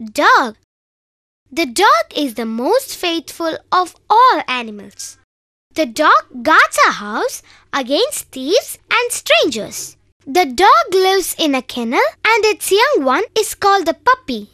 Dog. The dog is the most faithful of all animals. The dog guards a house against thieves and strangers. The dog lives in a kennel and its young one is called a puppy.